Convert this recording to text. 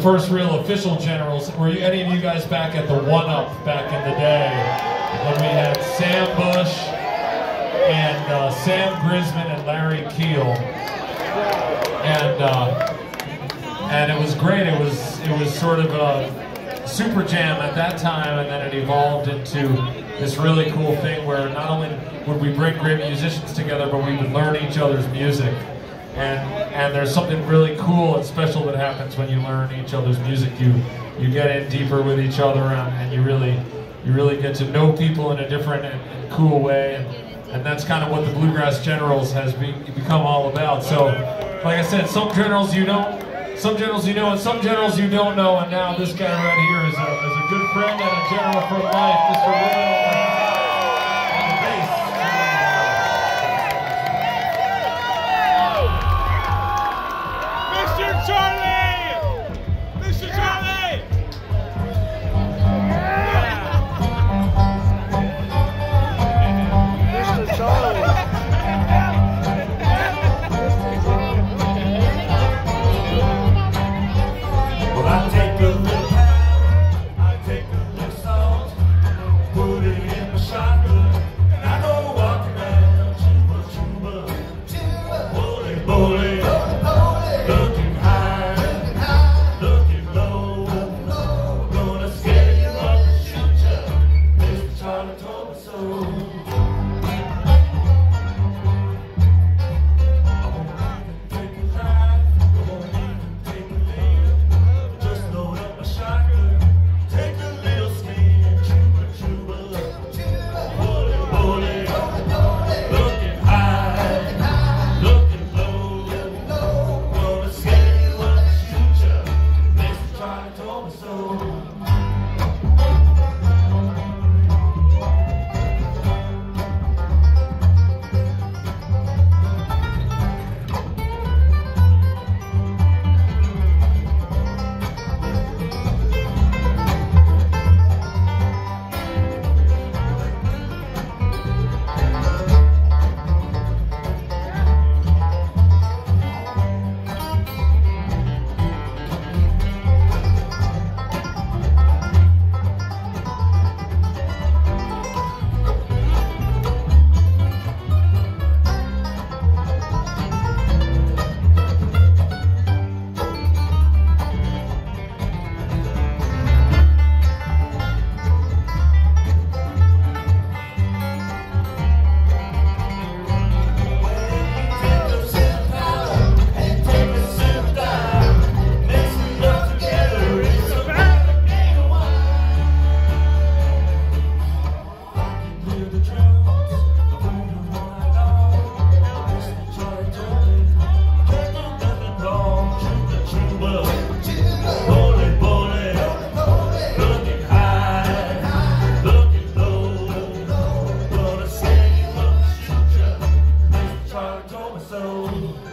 the first real official generals. Were you, any of you guys back at the One Up back in the day when we had Sam Bush and uh, Sam Grisman and Larry Keel, and uh, and it was great. It was it was sort of a super jam at that time, and then it evolved into this really cool thing where not only would we bring great musicians together, but we would learn each other's music. And and there's something really cool and special that happens when you learn each other's music. You you get in deeper with each other, and, and you really you really get to know people in a different and, and cool way. And, and that's kind of what the Bluegrass Generals has be, become all about. So, like I said, some generals you know, some generals you know, and some generals you don't know. And now this guy right here is a, is a good friend and a general for life, Mr. Will. A so So.